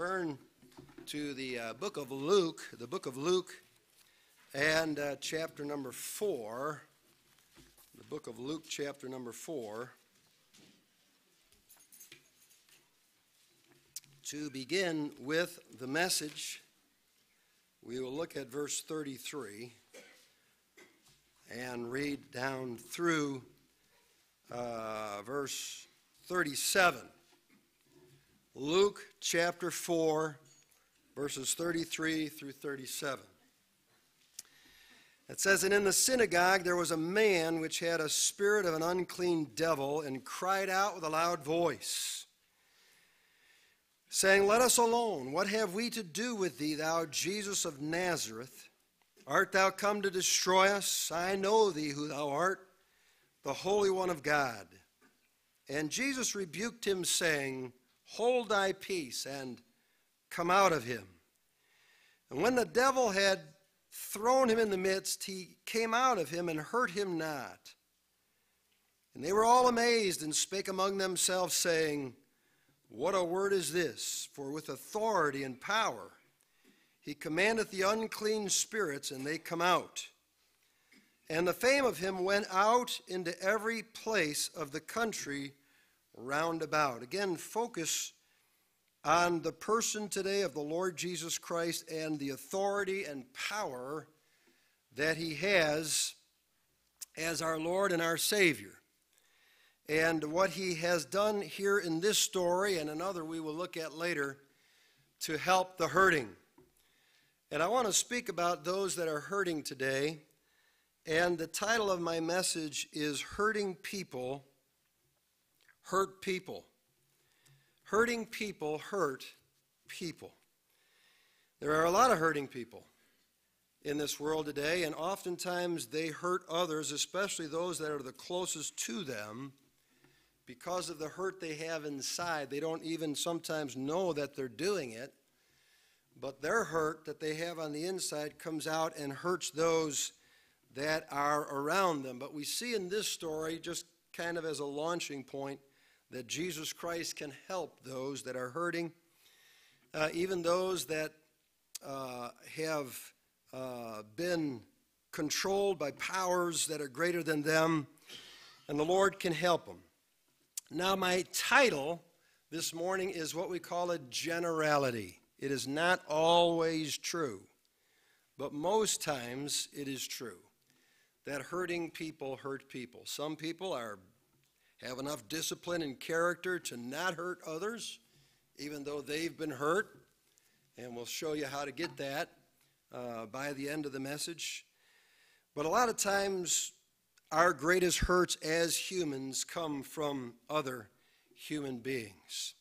Turn to the uh, book of Luke, the book of Luke, and uh, chapter number four. The book of Luke, chapter number four. To begin with the message, we will look at verse 33 and read down through uh, verse 37. Luke chapter 4, verses 33 through 37. It says, And in the synagogue there was a man which had a spirit of an unclean devil, and cried out with a loud voice, saying, Let us alone. What have we to do with thee, thou Jesus of Nazareth? Art thou come to destroy us? I know thee who thou art, the Holy One of God. And Jesus rebuked him, saying, Hold thy peace and come out of him. And when the devil had thrown him in the midst, he came out of him and hurt him not. And they were all amazed and spake among themselves, saying, What a word is this! For with authority and power he commandeth the unclean spirits, and they come out. And the fame of him went out into every place of the country round about. Again, focus on the person today of the Lord Jesus Christ and the authority and power that he has as our Lord and our Savior. And what he has done here in this story and another we will look at later to help the hurting. And I want to speak about those that are hurting today. And the title of my message is Hurting People hurt people. Hurting people hurt people. There are a lot of hurting people in this world today, and oftentimes they hurt others, especially those that are the closest to them, because of the hurt they have inside. They don't even sometimes know that they're doing it, but their hurt that they have on the inside comes out and hurts those that are around them. But we see in this story, just kind of as a launching point, that Jesus Christ can help those that are hurting, uh, even those that uh, have uh, been controlled by powers that are greater than them, and the Lord can help them. Now, my title this morning is what we call a generality. It is not always true, but most times it is true that hurting people hurt people. Some people are have enough discipline and character to not hurt others, even though they've been hurt. And we'll show you how to get that uh, by the end of the message. But a lot of times, our greatest hurts as humans come from other human beings.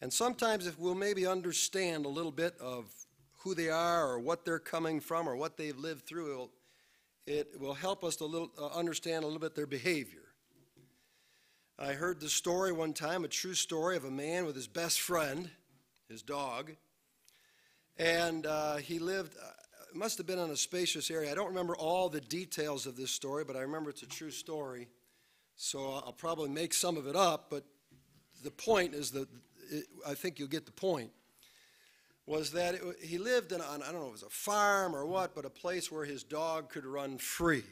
And sometimes, if we'll maybe understand a little bit of who they are or what they're coming from or what they've lived through, it will help us to little, uh, understand a little bit their behavior. I heard the story one time, a true story of a man with his best friend, his dog. And uh, he lived, uh, must have been in a spacious area. I don't remember all the details of this story, but I remember it's a true story. So I'll probably make some of it up, but the point is that I think you'll get the point. Was that it, he lived in, on, I don't know it was a farm or what, but a place where his dog could run free.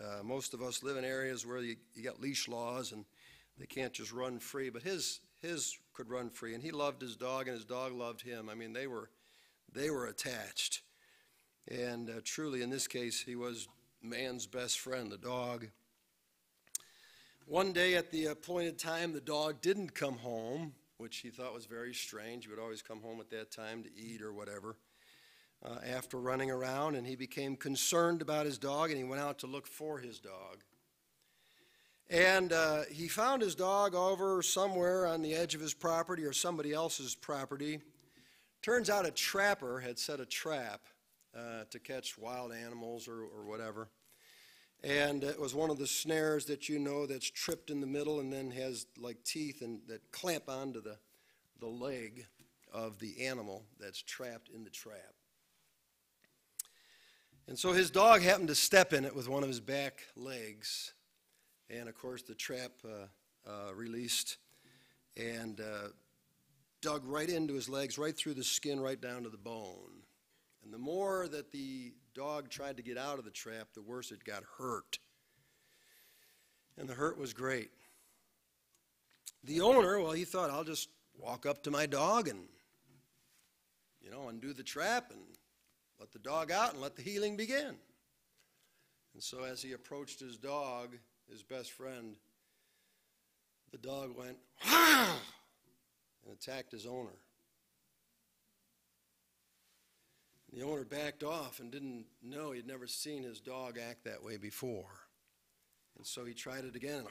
Uh, most of us live in areas where you, you got leash laws and they can't just run free, but his his could run free, and he loved his dog, and his dog loved him. I mean, they were they were attached, and uh, truly, in this case, he was man's best friend, the dog. One day at the appointed time, the dog didn't come home, which he thought was very strange. He would always come home at that time to eat or whatever. Uh, after running around, and he became concerned about his dog, and he went out to look for his dog. And uh, he found his dog over somewhere on the edge of his property or somebody else's property. Turns out a trapper had set a trap uh, to catch wild animals or, or whatever. And it was one of the snares that you know that's tripped in the middle and then has like teeth and that clamp onto the, the leg of the animal that's trapped in the trap. And so his dog happened to step in it with one of his back legs and of course the trap uh, uh, released, and uh, dug right into his legs, right through the skin, right down to the bone. And the more that the dog tried to get out of the trap, the worse it got hurt. And the hurt was great. The owner, well, he thought, I'll just walk up to my dog and, you know, undo the trap and let the dog out and let the healing begin. And so as he approached his dog, his best friend, the dog went, and attacked his owner. The owner backed off and didn't know he'd never seen his dog act that way before. And so he tried it again,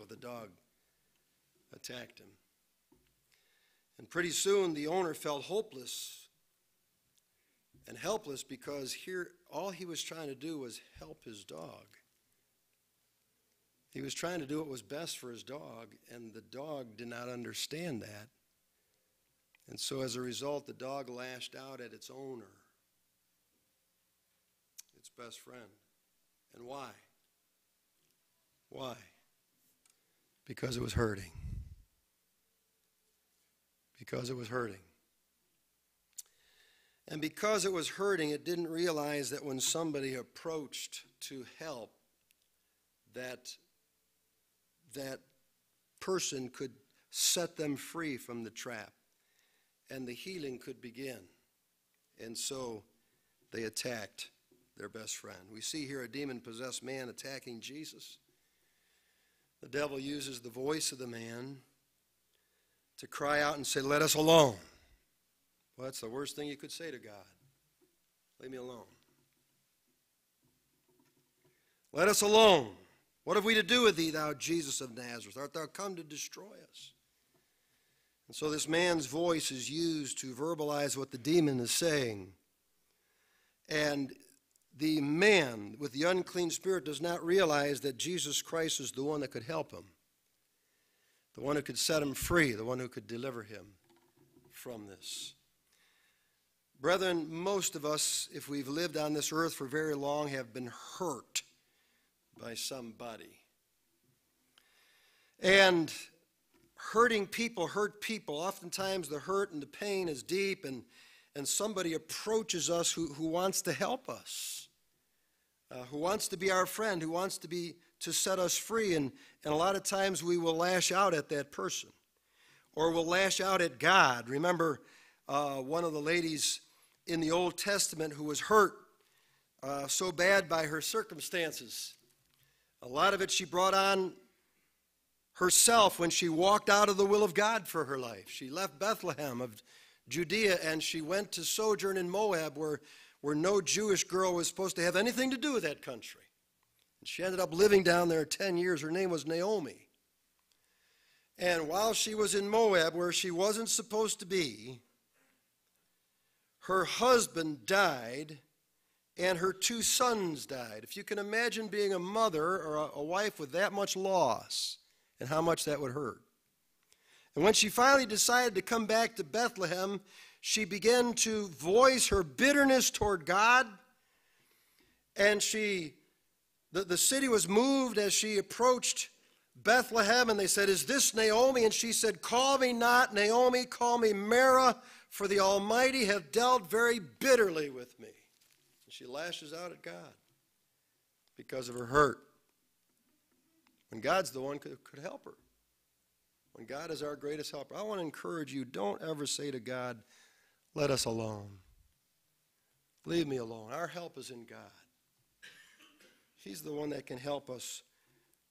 and the dog attacked him. And pretty soon the owner felt hopeless and helpless because here all he was trying to do was help his dog. He was trying to do what was best for his dog, and the dog did not understand that. And so as a result, the dog lashed out at its owner, its best friend. And why? Why? Because it was hurting. Because it was hurting. And because it was hurting, it didn't realize that when somebody approached to help, that that person could set them free from the trap and the healing could begin. And so they attacked their best friend. We see here a demon possessed man attacking Jesus. The devil uses the voice of the man to cry out and say, Let us alone. Well, that's the worst thing you could say to God. Leave me alone. Let us alone. What have we to do with thee, thou Jesus of Nazareth? Art thou come to destroy us? And so this man's voice is used to verbalize what the demon is saying. And the man with the unclean spirit does not realize that Jesus Christ is the one that could help him, the one who could set him free, the one who could deliver him from this. Brethren, most of us, if we've lived on this earth for very long, have been hurt by somebody. And hurting people hurt people. Oftentimes, the hurt and the pain is deep, and, and somebody approaches us who, who wants to help us, uh, who wants to be our friend, who wants to, be, to set us free. And, and a lot of times, we will lash out at that person or we'll lash out at God. Remember, uh, one of the ladies in the Old Testament who was hurt uh, so bad by her circumstances. A lot of it she brought on herself when she walked out of the will of God for her life. She left Bethlehem of Judea and she went to sojourn in Moab where, where no Jewish girl was supposed to have anything to do with that country. And she ended up living down there 10 years. Her name was Naomi. And while she was in Moab, where she wasn't supposed to be, her husband died and her two sons died. If you can imagine being a mother or a, wife with that much loss and how much that would hurt. And when she finally decided to come back to Bethlehem, she began to voice her bitterness toward God. And she, the, the city was moved as she approached Bethlehem, and they said, Is this Naomi? And she said, Call me not Naomi, call me Mara, for the Almighty hath dealt very bitterly with me. She lashes out at God because of her hurt. When God's the one who could help her. When God is our greatest helper. I want to encourage you don't ever say to God, let us alone. Leave me alone. Our help is in God. He's the one that can help us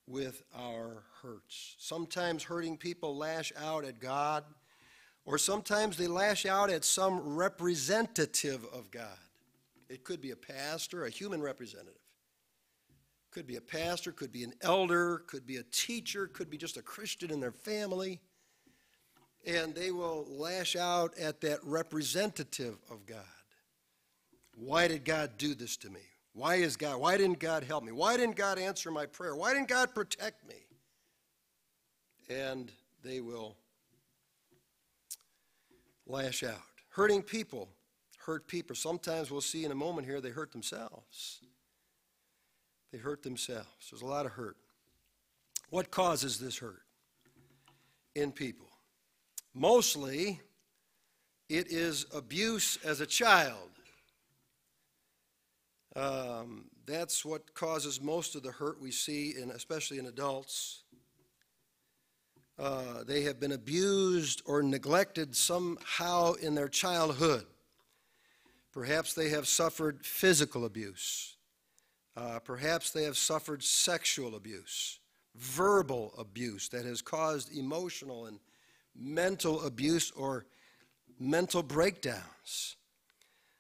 with our hurts. Sometimes hurting people lash out at God or sometimes they lash out at some representative of God. It could be a pastor, a human representative. Could be a pastor, could be an elder, could be a teacher, could be just a Christian in their family. And they will lash out at that representative of God. Why did God do this to me? Why is God? Why didn't God help me? Why didn't God answer my prayer? Why didn't God protect me? And they will lash out. Hurting people hurt people. Sometimes we'll see in a moment here they hurt themselves. They hurt themselves. There's a lot of hurt. What causes this hurt in people? Mostly it is abuse as a child. Um, that's what causes most of the hurt we see, in, especially in adults. Uh, they have been abused or neglected somehow in their childhood. Perhaps they have suffered physical abuse. Uh, perhaps they have suffered sexual abuse, verbal abuse that has caused emotional and mental abuse or mental breakdowns.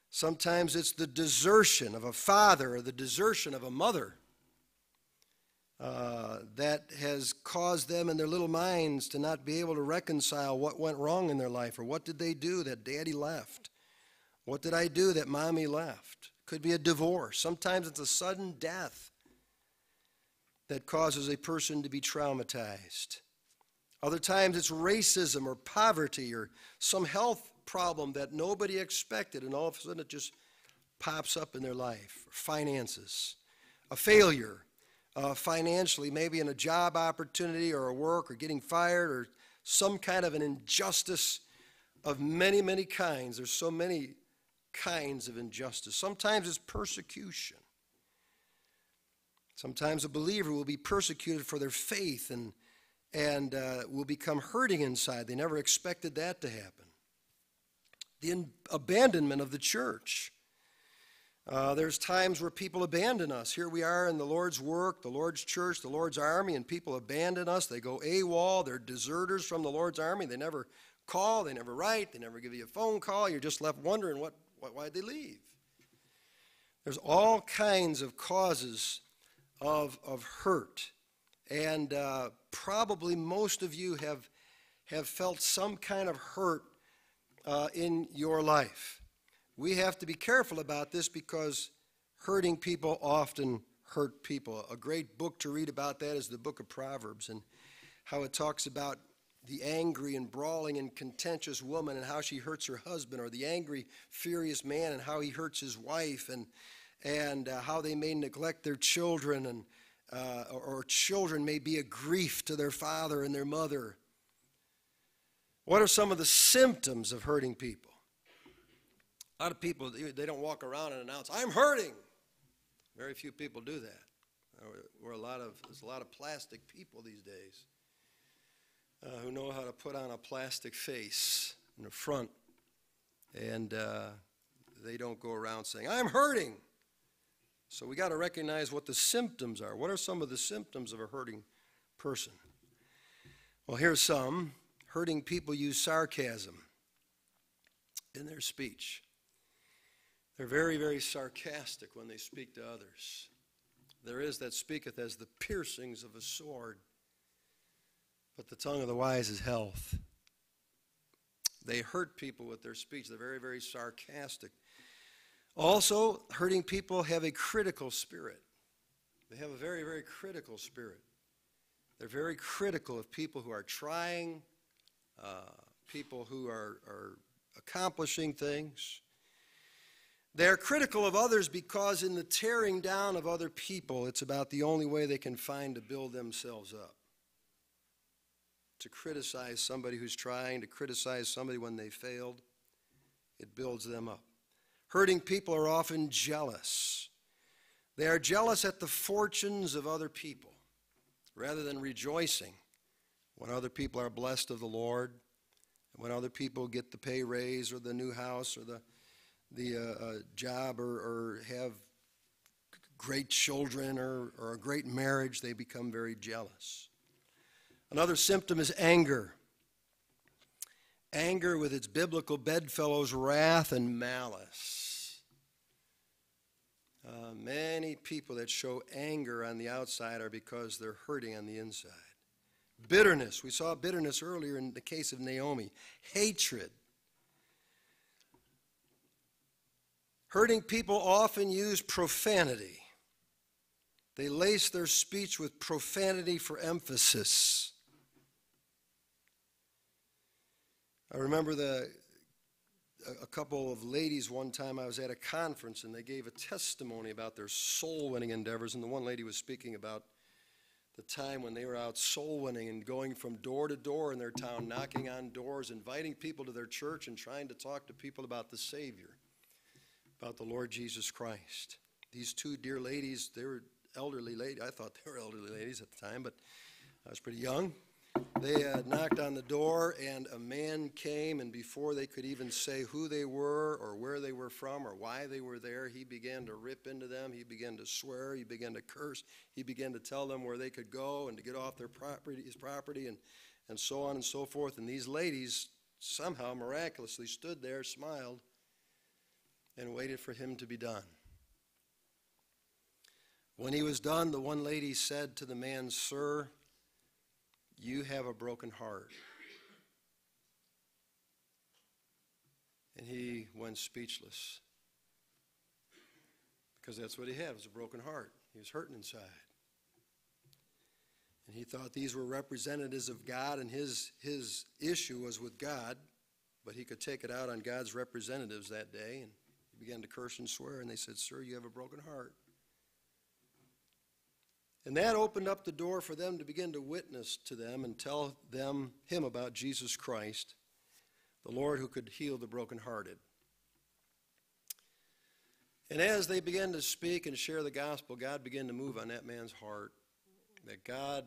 Sometimes it's the desertion of a father or the desertion of a mother uh, that has caused them in their little minds to not be able to reconcile what went wrong in their life or what did they do that daddy left. What did I do that mommy left? Could be a divorce. Sometimes it's a sudden death that causes a person to be traumatized. Other times it's racism or poverty or some health problem that nobody expected, and all of a sudden it just pops up in their life. Finances, a failure uh, financially, maybe in a job opportunity or a work or getting fired or some kind of an injustice of many, many kinds. There's so many kinds of injustice. Sometimes it's persecution. Sometimes a believer will be persecuted for their faith and, and uh, will become hurting inside. They never expected that to happen. The in- abandonment of the church. Uh, there's times where people abandon us. Here we are in the Lord's work, the Lord's church, the Lord's army, and people abandon us. They go AWOL. They're deserters from the Lord's army. They never call, they never write, they never give you a phone call. You're just left wondering what, what, why'd they leave? There's all kinds of causes of, of hurt. And uh, probably most of you have, have felt some kind of hurt uh, in your life. We have to be careful about this because hurting people often hurt people. A great book to read about that is the book of Proverbs and how it talks about the angry and brawling and contentious woman and how she hurts her husband, or the angry, furious man and how he hurts his wife, and, and uh, how they may neglect their children, and, uh, or, or children may be a grief to their father and their mother. What are some of the symptoms of hurting people? A lot of people, they don't walk around and announce, I'm hurting. Very few people do that. We're a lot of, there's a lot of plastic people these days uh, who know how to put on a plastic face in the front, and uh, they don't go around saying, I'm hurting. So we got to recognize what the symptoms are. What are some of the symptoms of a hurting person? Well, here's some. Hurting people use sarcasm in their speech. They're very, very sarcastic when they speak to others. There is that speaketh as the piercings of a sword, but the tongue of the wise is health. They hurt people with their speech. They're very, very sarcastic. Also, hurting people have a critical spirit. They have a very, very critical spirit. They're very critical of people who are trying, uh, people who are, are accomplishing things. They're critical of others because, in the tearing down of other people, it's about the only way they can find to build themselves up. To criticize somebody who's trying, to criticize somebody when they failed, it builds them up. Hurting people are often jealous. They are jealous at the fortunes of other people rather than rejoicing when other people are blessed of the Lord, when other people get the pay raise or the new house or the the uh, uh, job or, or have great children or, or a great marriage, they become very jealous. Another symptom is anger. Anger with its biblical bedfellows, wrath and malice. Uh, many people that show anger on the outside are because they're hurting on the inside. Bitterness. We saw bitterness earlier in the case of Naomi. Hatred. Hurting people often use profanity. They lace their speech with profanity for emphasis. I remember the, a couple of ladies one time I was at a conference and they gave a testimony about their soul winning endeavors. And the one lady was speaking about the time when they were out soul winning and going from door to door in their town, knocking on doors, inviting people to their church, and trying to talk to people about the Savior, about the Lord Jesus Christ. These two dear ladies, they were elderly ladies. I thought they were elderly ladies at the time, but I was pretty young. They uh, knocked on the door, and a man came, and before they could even say who they were or where they were from or why they were there, he began to rip into them. He began to swear. He began to curse. He began to tell them where they could go and to get off their property, his property, and, and so on and so forth. And these ladies somehow miraculously stood there, smiled, and waited for him to be done. When he was done, the one lady said to the man, Sir, you have a broken heart. And he went speechless. Because that's what he had, was a broken heart. He was hurting inside. And he thought these were representatives of God, and his, his issue was with God, but he could take it out on God's representatives that day. And he began to curse and swear, and they said, Sir, you have a broken heart. And that opened up the door for them to begin to witness to them and tell them him about Jesus Christ, the Lord who could heal the brokenhearted. And as they began to speak and share the gospel, God began to move on that man's heart. That God,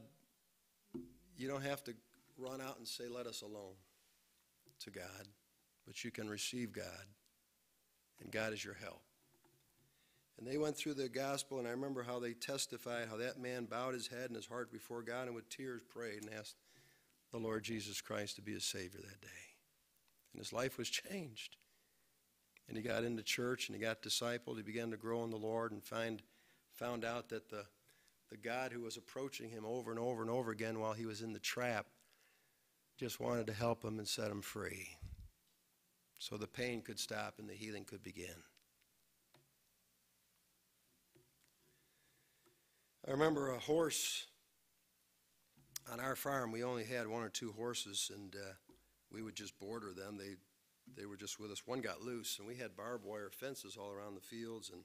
you don't have to run out and say, Let us alone to God, but you can receive God, and God is your help. And they went through the gospel, and I remember how they testified how that man bowed his head and his heart before God and with tears prayed and asked the Lord Jesus Christ to be his Savior that day. And his life was changed. And he got into church and he got discipled. He began to grow in the Lord and find, found out that the, the God who was approaching him over and over and over again while he was in the trap just wanted to help him and set him free so the pain could stop and the healing could begin. I remember a horse on our farm. We only had one or two horses, and uh, we would just border them. They they were just with us. One got loose, and we had barbed wire fences all around the fields, and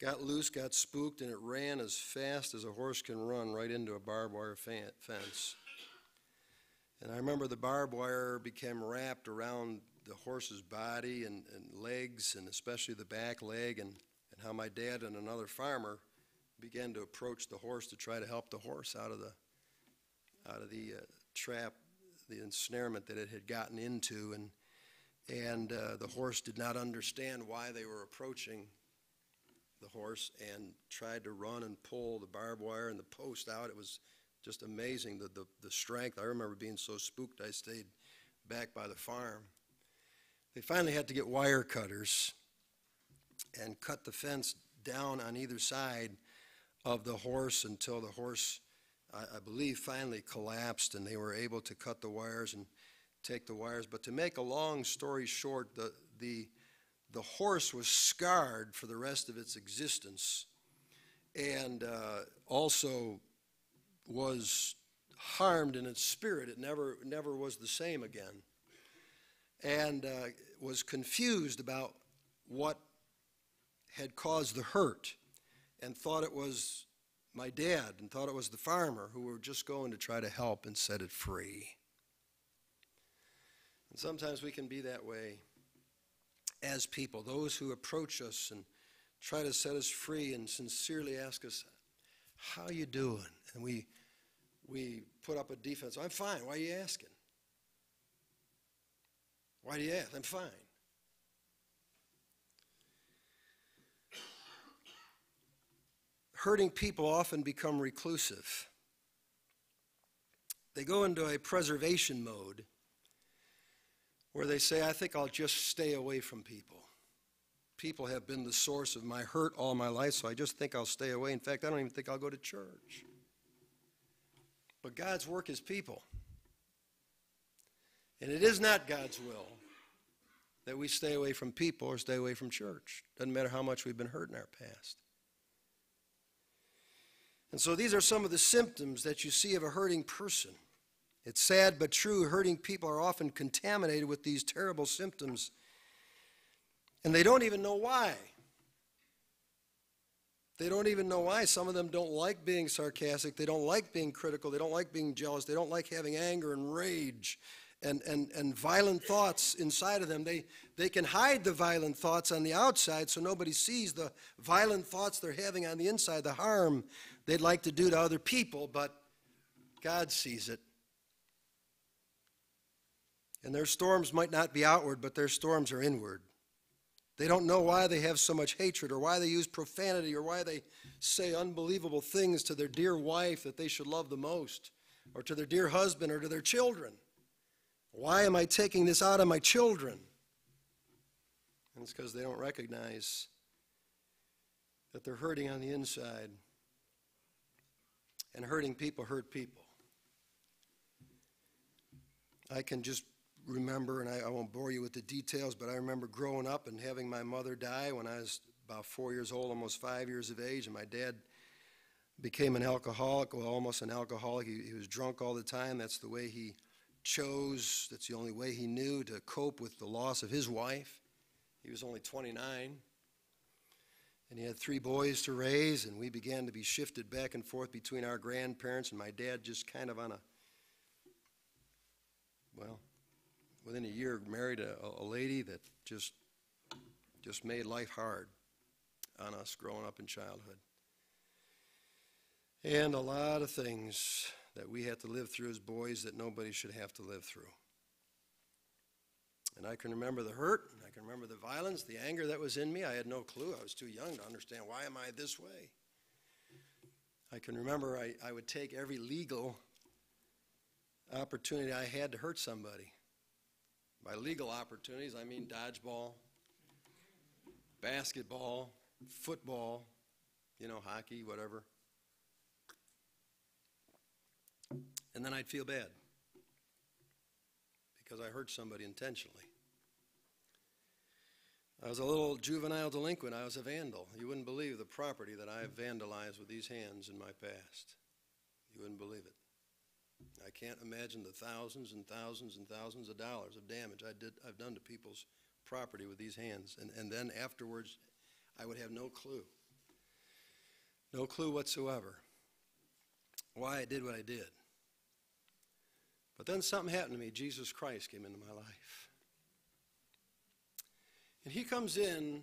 got loose, got spooked, and it ran as fast as a horse can run right into a barbed wire fence. And I remember the barbed wire became wrapped around the horse's body and, and legs, and especially the back leg, and, and how my dad and another farmer began to approach the horse to try to help the horse out of the out of the uh, trap, the ensnarement that it had gotten into, and and uh, the horse did not understand why they were approaching the horse and tried to run and pull the barbed wire and the post out. It was just amazing the, the, the strength. I remember being so spooked I stayed back by the farm. They finally had to get wire cutters and cut the fence down on either side of the horse until the horse, I, I believe, finally collapsed and they were able to cut the wires and take the wires. But to make a long story short, the, the, the horse was scarred for the rest of its existence and uh, also was harmed in its spirit. It never, never was the same again. And uh, was confused about what had caused the hurt and thought it was my dad and thought it was the farmer who were just going to try to help and set it free. And sometimes we can be that way as people, those who approach us and try to set us free and sincerely ask us, how you doing? And we, we put up a defense. I'm fine. Why are you asking? Why do you ask? I'm fine. Hurting people often become reclusive. They go into a preservation mode where they say, I think I'll just stay away from people. People have been the source of my hurt all my life, so I just think I'll stay away. In fact, I don't even think I'll go to church. But God's work is people. And it is not God's will that we stay away from people or stay away from church. Doesn't matter how much we've been hurt in our past. And so these are some of the symptoms that you see of a hurting person. It's sad but true, hurting people are often contaminated with these terrible symptoms, and they don't even know why. They don't even know why. Some of them don't like being sarcastic. They don't like being critical. They don't like being jealous. They don't like having anger and rage and, and, and violent thoughts inside of them. They, they can hide the violent thoughts on the outside so nobody sees the violent thoughts they're having on the inside, the harm they'd like to do to other people, but God sees it. And their storms might not be outward, but their storms are inward. They don't know why they have so much hatred or why they use profanity or why they say unbelievable things to their dear wife that they should love the most or to their dear husband or to their children. Why am I taking this out on my children? And it's because they don't recognize that they're hurting on the inside. And hurting people hurt people. I can just remember, and I, I, won't bore you with the details, but I remember growing up and having my mother die when I was about four years old, almost five years of age, and my dad became an alcoholic, well, almost an alcoholic. He, he was drunk all the time. That's the way he chose, that's the only way he knew to cope with the loss of his wife. He was only 29. And he had three boys to raise, and we began to be shifted back and forth between our grandparents and my dad, just kind of on a, well, within a year, married a, a lady that just, just made life hard on us growing up in childhood. And a lot of things that we had to live through as boys that nobody should have to live through. And I can remember the hurt, I can remember the violence, the anger that was in me. I had no clue. I was too young to understand why am I this way. I can remember I, I would take every legal opportunity I had to hurt somebody. By legal opportunities, I mean dodgeball, basketball, football, you know, hockey, whatever. And then I'd feel bad because I hurt somebody intentionally. I was a little juvenile delinquent. I was a vandal. You wouldn't believe the property that I have vandalized with these hands in my past. You wouldn't believe it. I can't imagine the thousands and thousands and thousands of dollars of damage I did, I've done to people's property with these hands. And, and then afterwards, I would have no clue. No clue whatsoever why I did what I did. But then something happened to me. Jesus Christ came into my life. And he comes in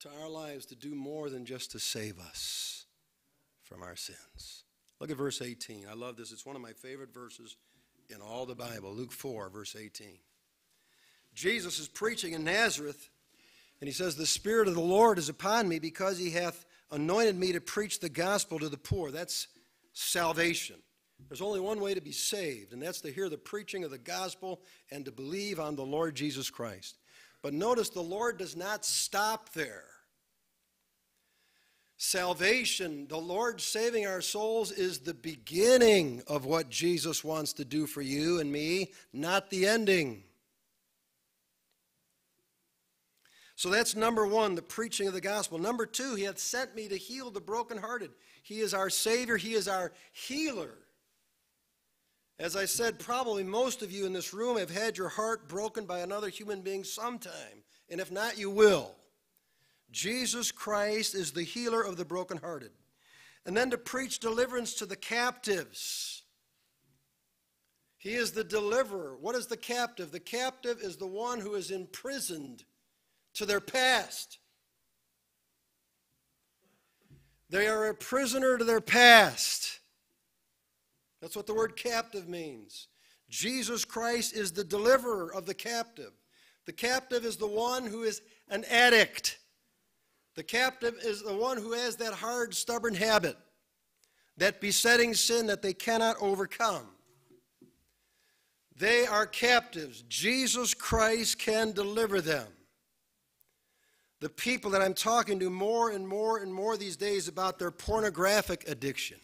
to our lives to do more than just to save us from our sins. Look at verse 18. I love this. It's one of my favorite verses in all the Bible. Luke 4, verse 18. Jesus is preaching in Nazareth, and he says, The Spirit of the Lord is upon me because he hath anointed me to preach the gospel to the poor. That's salvation. There's only one way to be saved, and that's to hear the preaching of the gospel and to believe on the Lord Jesus Christ. But notice the Lord does not stop there. Salvation, the Lord saving our souls, is the beginning of what Jesus wants to do for you and me, not the ending. So that's number one, the preaching of the gospel. Number two, he hath sent me to heal the brokenhearted. He is our Savior, He is our healer. As I said, probably most of you in this room have had your heart broken by another human being sometime, and if not, you will. Jesus Christ is the healer of the brokenhearted. And then to preach deliverance to the captives. He is the deliverer. What is the captive? The captive is the one who is imprisoned to their past. They are a prisoner to their past. That's what the word captive means. Jesus Christ is the deliverer of the captive. The captive is the one who is an addict. The captive is the one who has that hard, stubborn habit, that besetting sin that they cannot overcome. They are captives. Jesus Christ can deliver them. The people that I'm talking to more and more and more these days about their pornographic addiction.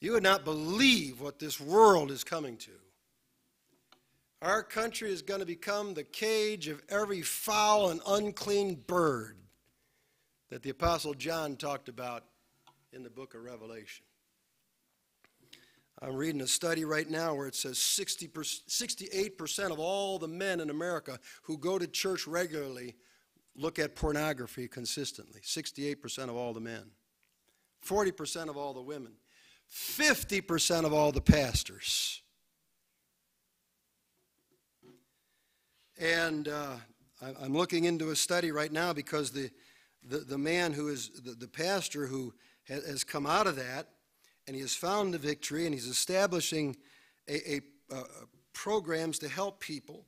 You would not believe what this world is coming to. Our country is going to become the cage of every foul and unclean bird that the Apostle John talked about in the book of Revelation. I'm reading a study right now where it says 60 68% of all the men in America who go to church regularly look at pornography consistently 68% of all the men, 40% of all the women, 50% of all the pastors. And uh, I, am looking into a study right now because the, the, the man who is the, the pastor who has, come out of that and he has found the victory and he's establishing a, a, a programs to help people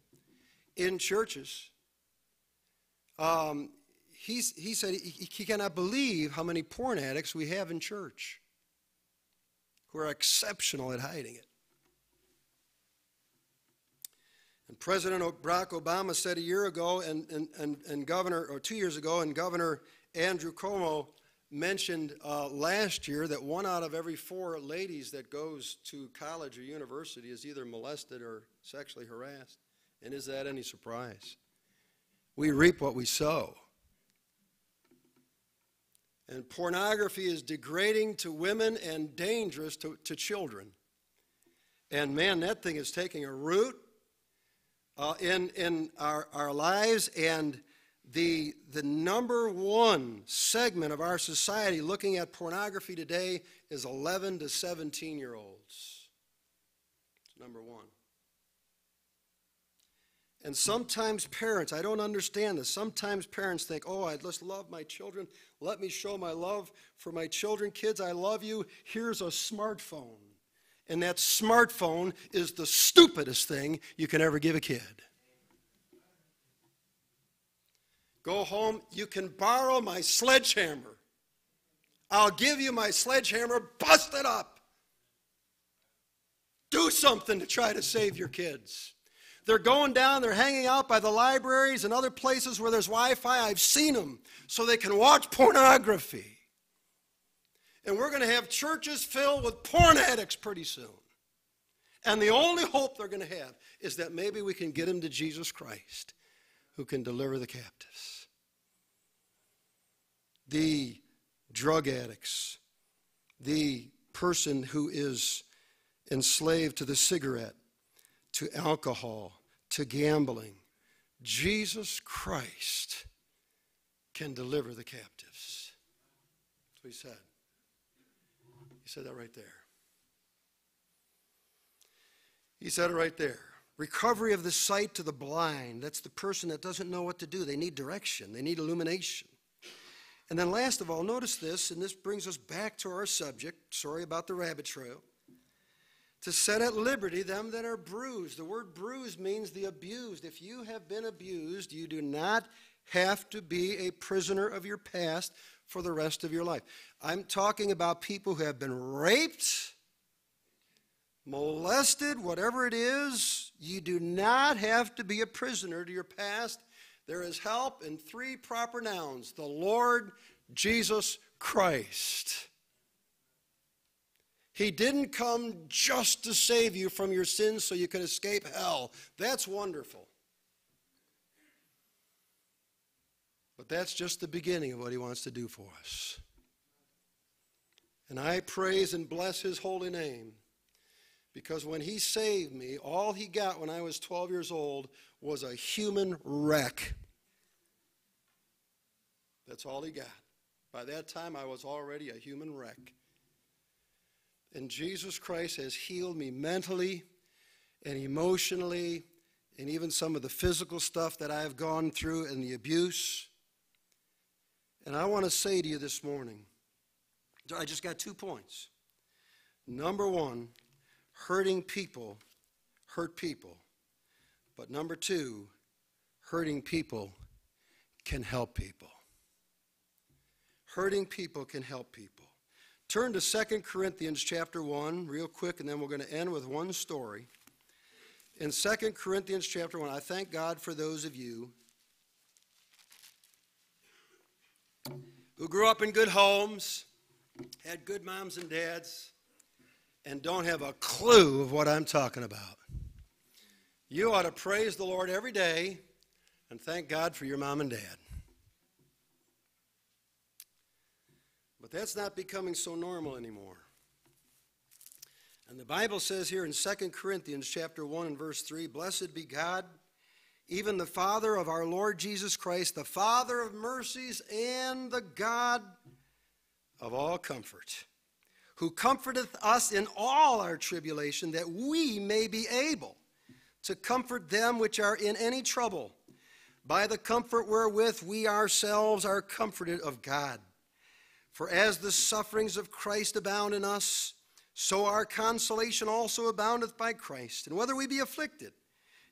in churches. Um, he's, he said he, he cannot believe how many porn addicts we have in church who are exceptional at hiding it. And President Barack Obama said a year ago, and, and, and, and Governor, or two years ago, and Governor Andrew Cuomo mentioned uh, last year that one out of every four ladies that goes to college or university is either molested or sexually harassed. And is that any surprise? We reap what we sow. And pornography is degrading to women and dangerous to, to children. And man, that thing is taking a root uh, in, in our, our lives. And the, the number one segment of our society looking at pornography today is 11 to 17 year olds. It's Number one. And sometimes parents, I don't understand this. Sometimes parents think, oh, I just love my children. Let me show my love for my children. Kids, I love you. Here's a smartphone. And that smartphone is the stupidest thing you can ever give a kid. Go home, you can borrow my sledgehammer. I'll give you my sledgehammer, bust it up. Do something to try to save your kids. They're going down, they're hanging out by the libraries and other places where there's Wi Fi. I've seen them so they can watch pornography. And we're going to have churches filled with porn addicts pretty soon. And the only hope they're going to have is that maybe we can get them to Jesus Christ who can deliver the captives. The drug addicts, the person who is enslaved to the cigarette, to alcohol, to gambling. Jesus Christ can deliver the captives. That's what he said. He said that right there. He said it right there. Recovery of the sight to the blind. That's the person that doesn't know what to do. They need direction, they need illumination. And then, last of all, notice this, and this brings us back to our subject. Sorry about the rabbit trail. To set at liberty them that are bruised. The word bruised means the abused. If you have been abused, you do not have to be a prisoner of your past for the rest of your life. I'm talking about people who have been raped molested, whatever it is, you do not have to be a prisoner to your past. There is help in three proper nouns the Lord Jesus Christ. He didn't come just to save you from your sins so you can escape hell. That's wonderful. But that's just the beginning of what he wants to do for us. And I praise and bless his holy name because when he saved me, all he got when I was 12 years old was a human wreck. That's all he got. By that time, I was already a human wreck. And Jesus Christ has healed me mentally and emotionally, and even some of the physical stuff that I've gone through and the abuse. And I want to say to you this morning, I just got two points. Number one, hurting people hurt people. But number two, hurting people can help people. Hurting people can help people. Turn to 2 Corinthians chapter 1 real quick and then we're going to end with one story. In 2 Corinthians chapter 1, I thank God for those of you who grew up in good homes, had good moms and dads, and don't have a clue of what I'm talking about. You ought to praise the Lord every day and thank God for your mom and dad. But that's not becoming so normal anymore. And the Bible says here in 2 Corinthians chapter 1 and verse 3, blessed be God, even the Father of our Lord Jesus Christ, the Father of mercies and the God of all comfort, who comforteth us in all our tribulation, that we may be able to comfort them which are in any trouble, by the comfort wherewith we ourselves are comforted of God. For as the sufferings of Christ abound in us, so our consolation also aboundeth by Christ. And whether we be afflicted,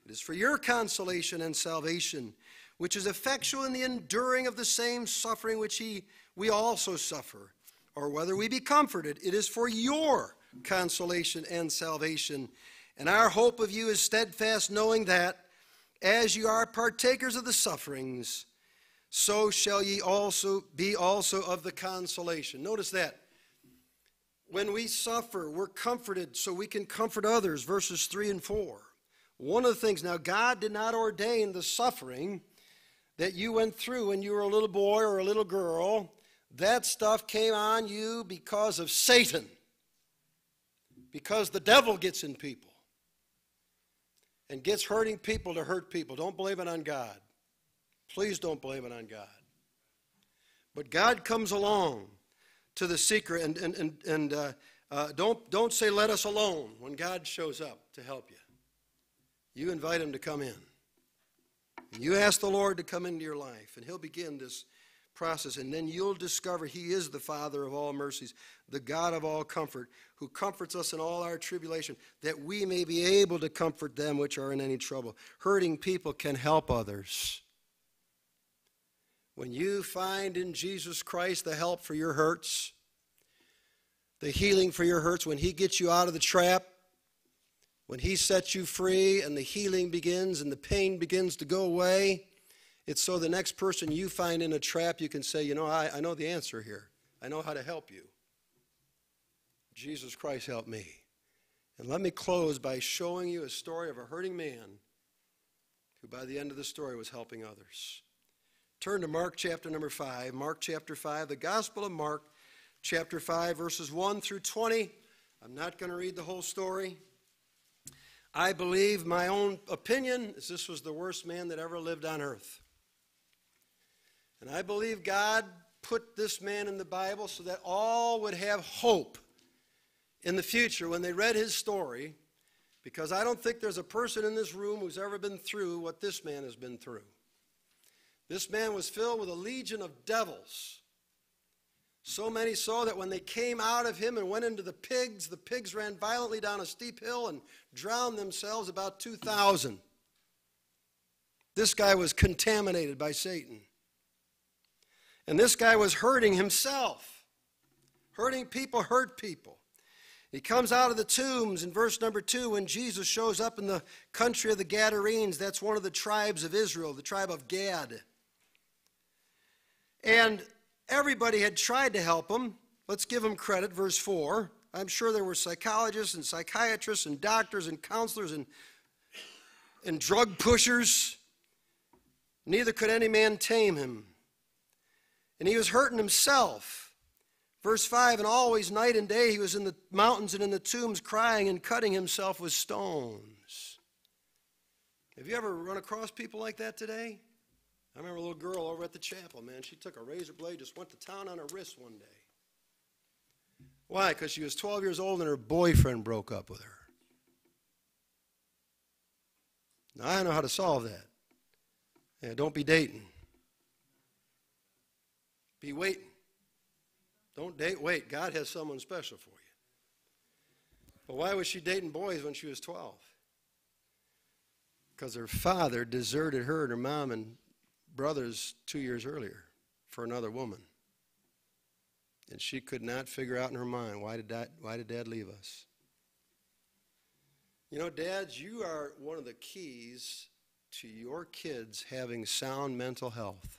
it is for your consolation and salvation, which is effectual in the enduring of the same suffering which he, we also suffer. Or whether we be comforted, it is for your consolation and salvation. And our hope of you is steadfast, knowing that as you are partakers of the sufferings, so shall ye also be also of the consolation. Notice that. When we suffer, we're comforted so we can comfort others, verses 3 and 4. One of the things, now, God did not ordain the suffering that you went through when you were a little boy or a little girl. That stuff came on you because of Satan, because the devil gets in people and gets hurting people to hurt people. Don't blame it on God. Please don't blame it on God. But God comes along to the seeker and, and, and, and uh, uh, don't, don't say, let us alone when God shows up to help you. You invite him to come in. You ask the Lord to come into your life, and he'll begin this process, and then you'll discover He is the Father of all mercies, the God of all comfort, who comforts us in all our tribulation, that we may be able to comfort them which are in any trouble. Hurting people can help others. When you find in Jesus Christ the help for your hurts, the healing for your hurts, when He gets you out of the trap, when He sets you free and the healing begins and the pain begins to go away, it's so the next person you find in a trap, you can say, You know, I, I know the answer here. I know how to help you. Jesus Christ helped me. And let me close by showing you a story of a hurting man who, by the end of the story, was helping others. Turn to Mark chapter number 5. Mark chapter 5, the Gospel of Mark chapter 5, verses 1 through 20. I'm not going to read the whole story. I believe my own opinion is this was the worst man that ever lived on earth. And I believe God put this man in the Bible so that all would have hope in the future when they read his story, because I don't think there's a person in this room who's ever been through what this man has been through. This man was filled with a legion of devils. So many so that when they came out of him and went into the pigs, the pigs ran violently down a steep hill and drowned themselves, about 2,000. This guy was contaminated by Satan. And this guy was hurting himself. Hurting people hurt people. He comes out of the tombs in verse number two when Jesus shows up in the country of the Gadarenes. That's one of the tribes of Israel, the tribe of Gad. And everybody had tried to help him. Let's give him credit. Verse 4. I'm sure there were psychologists and psychiatrists and doctors and counselors and, and drug pushers. Neither could any man tame him. And he was hurting himself. Verse 5 And always, night and day, he was in the mountains and in the tombs, crying and cutting himself with stones. Have you ever run across people like that today? I remember a little girl over at the chapel, man. She took a razor blade, just went to town on her wrist one day. Why? Because she was 12 years old and her boyfriend broke up with her. Now, I know how to solve that. Yeah, don't be dating. Be waiting. Don't date, wait. God has someone special for you. But why was she dating boys when she was 12? Because her father deserted her and her mom and brothers two years earlier for another woman. And she could not figure out in her mind why did, dad, why did dad leave us? You know, dads, you are one of the keys to your kids having sound mental health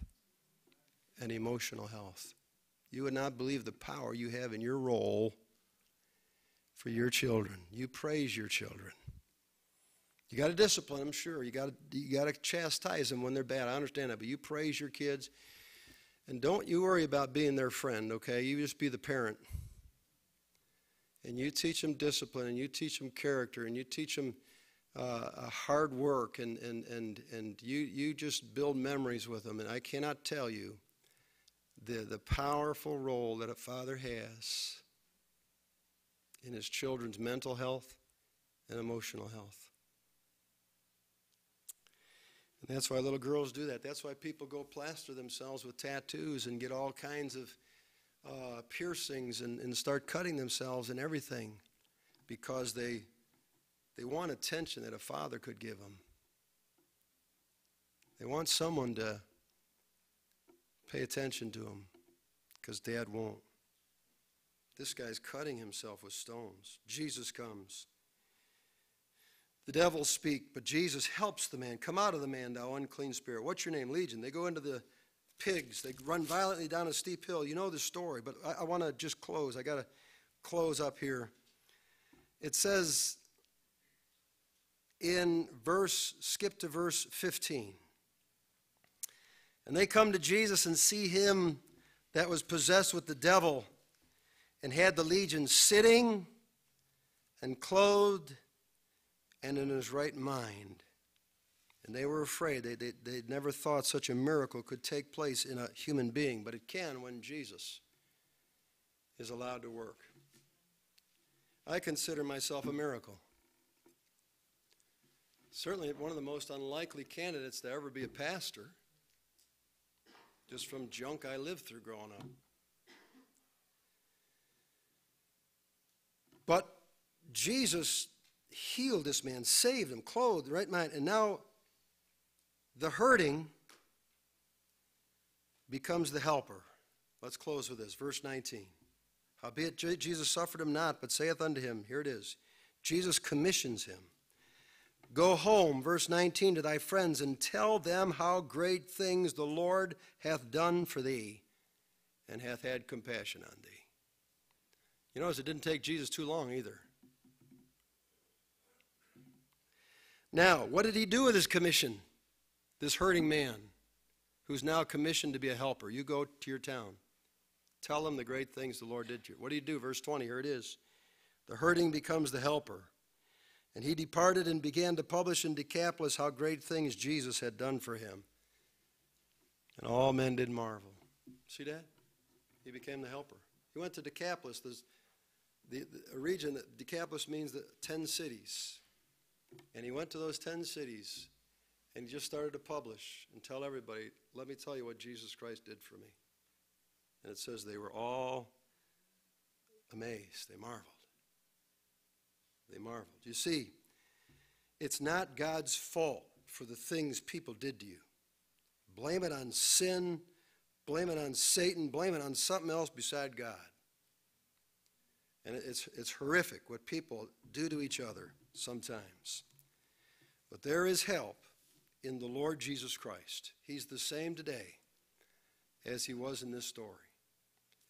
and emotional health. You would not believe the power you have in your role for your children. You praise your children. You got to discipline them, sure. You got to you got to chastise them when they're bad. I understand that, but you praise your kids, and don't you worry about being their friend. Okay, you just be the parent, and you teach them discipline, and you teach them character, and you teach them uh, hard work, and, and, and, and you, you just build memories with them. And I cannot tell you the, the powerful role that a father has in his children's mental health and emotional health. And that's why little girls do that. That's why people go plaster themselves with tattoos and get all kinds of uh, piercings and, and start cutting themselves and everything because they, they want attention that a father could give them. They want someone to pay attention to them because dad won't. This guy's cutting himself with stones. Jesus comes. The devils speak, but Jesus helps the man. Come out of the man, thou unclean spirit. What's your name? Legion. They go into the pigs. They run violently down a steep hill. You know the story, but I, I want to just close. I got to close up here. It says in verse, skip to verse 15. And they come to Jesus and see him that was possessed with the devil and had the legion sitting and clothed and in his right mind. And they were afraid. They, they, they never thought such a miracle could take place in a human being, but it can when Jesus is allowed to work. I consider myself a miracle. Certainly one of the most unlikely candidates to ever be a pastor, just from junk I lived through growing up. But Jesus healed this man, saved him, clothed, the right mind, and now the hurting becomes the helper. Let's close with this. Verse 19. Howbeit Jesus suffered him not, but saith unto him, Here it is. Jesus commissions him. Go home, verse 19, to thy friends, and tell them how great things the Lord hath done for thee, and hath had compassion on thee. You notice it didn't take Jesus too long either. Now, what did he do with his commission? This hurting man who's now commissioned to be a helper. You go to your town. Tell them the great things the Lord did to you. What do you do? Verse 20, here it is. The hurting becomes the helper. And he departed and began to publish in Decapolis how great things Jesus had done for him. And all men did marvel. See that? He became the helper. He went to Decapolis, the, the, the region that Decapolis means the ten cities. And he went to those 10 cities and he just started to publish and tell everybody, let me tell you what Jesus Christ did for me. And it says they were all amazed. They marveled. They marveled. You see, it's not God's fault for the things people did to you. Blame it on sin, blame it on Satan, blame it on something else beside God. And it's, it's horrific what people do to each other sometimes. But there is help in the Lord Jesus Christ. He's the same today as he was in this story.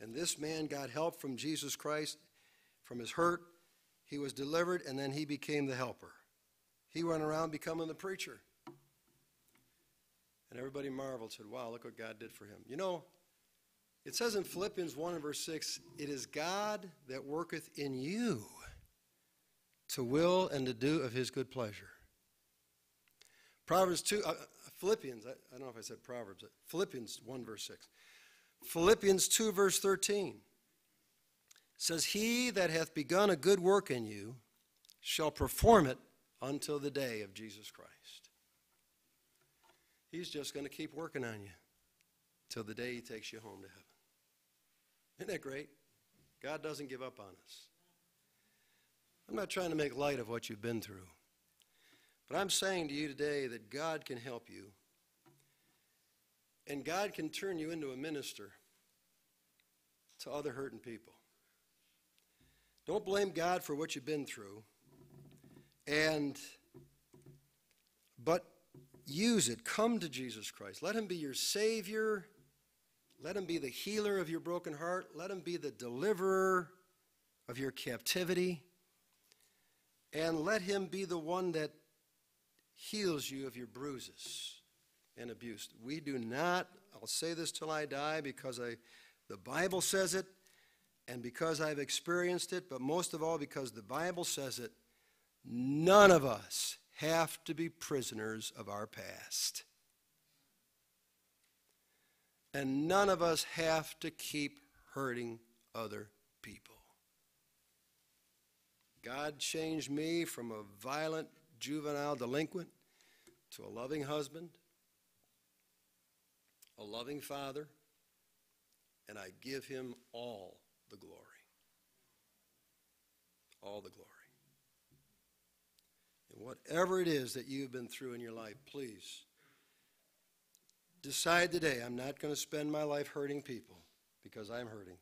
And this man got help from Jesus Christ from his hurt. He was delivered, and then he became the helper. He went around becoming the preacher. And everybody marveled, said, Wow, look what God did for him. You know, it says in Philippians 1 and verse 6, It is God that worketh in you to will and to do of his good pleasure. Proverbs 2, uh, Philippians, I, I, don't know if I said Proverbs, Philippians 1, verse 6. Philippians 2, verse 13 says, He that hath begun a good work in you shall perform it until the day of Jesus Christ. He's just going to keep working on you till the day he takes you home to heaven. Isn't that great? God doesn't give up on us. I'm not trying to make light of what you've been through. But I'm saying to you today that God can help you. And God can turn you into a minister to other hurting people. Don't blame God for what you've been through. And but use it. Come to Jesus Christ. Let him be your savior. Let him be the healer of your broken heart. Let him be the deliverer of your captivity. And let him be the one that heals you of your bruises and abuse. We do not, I'll say this till I die because I, the Bible says it and because I've experienced it, but most of all because the Bible says it, none of us have to be prisoners of our past. And none of us have to keep hurting other people. God changed me from a violent juvenile delinquent to a loving husband, a loving father, and I give him all the glory. All the glory. And whatever it is that you've been through in your life, please decide today I'm not going to spend my life hurting people because I'm hurting.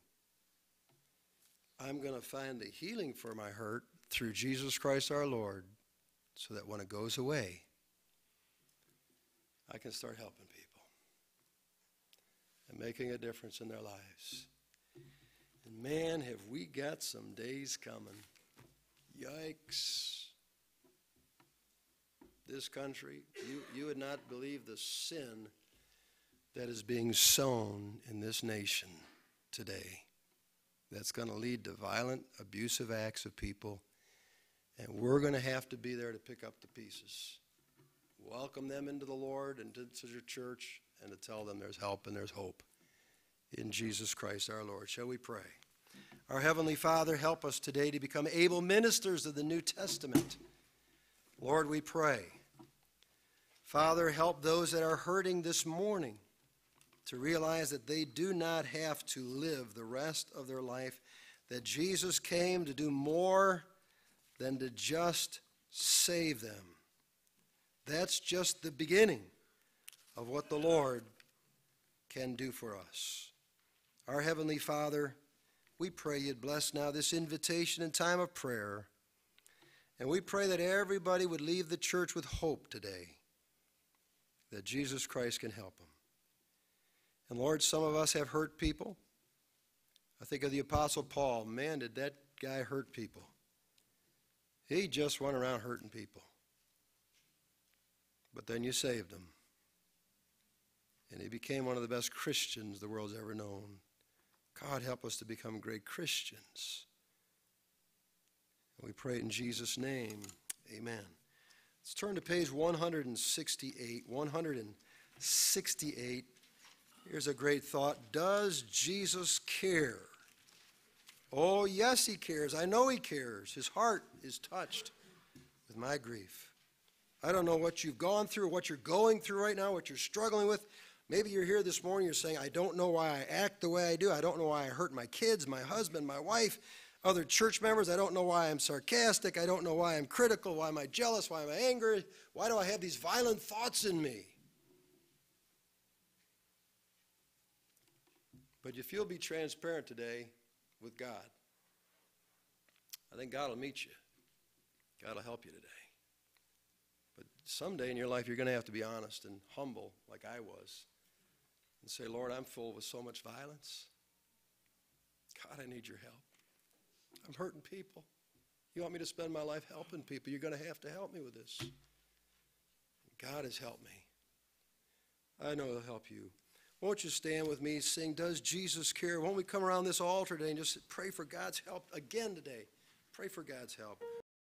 I'm going to find the healing for my hurt through Jesus Christ our Lord so that when it goes away, I can start helping people and making a difference in their lives. And man, have we got some days coming. Yikes. This country, you, you would not believe the sin that is being sown in this nation today that's going to lead to violent, abusive acts of people. And we're going to have to be there to pick up the pieces. Welcome them into the Lord and to, your church and to tell them there's help and there's hope in Jesus Christ our Lord. Shall we pray? Our Heavenly Father, help us today to become able ministers of the New Testament. Lord, we pray. Father, help those that are hurting this morning to realize that they do not have to live the rest of their life, that Jesus came to do more than to just save them. That's just the beginning of what the Lord can do for us. Our Heavenly Father, we pray you'd bless now this invitation and time of prayer. And we pray that everybody would leave the church with hope today that Jesus Christ can help them. And Lord, some of us have hurt people. I think of the Apostle Paul. Man, did that guy hurt people. He just went around hurting people. But then you saved him. And he became one of the best Christians the world's ever known. God, help us to become great Christians. And we pray in Jesus' name. Amen. Let's turn to page 168. 168. Here's a great thought Does Jesus care? Oh, yes, he cares. I know he cares. His heart is touched with my grief. I don't know what you've gone through, what you're going through right now, what you're struggling with. Maybe you're here this morning, you're saying, I don't know why I act the way I do. I don't know why I hurt my kids, my husband, my wife, other church members. I don't know why I'm sarcastic. I don't know why I'm critical. Why am I jealous? Why am I angry? Why do I have these violent thoughts in me? But if you'll be transparent today with God, I think God will meet you. God will help you today. But someday in your life, you're going to have to be honest and humble, like I was, and say, Lord, I'm full with so much violence. God, I need your help. I'm hurting people. You want me to spend my life helping people? You're going to have to help me with this. God has helped me. I know He'll help you. Won't you stand with me, sing, Does Jesus Care? Won't we come around this altar today and just pray for God's help again today? Pray for God's help.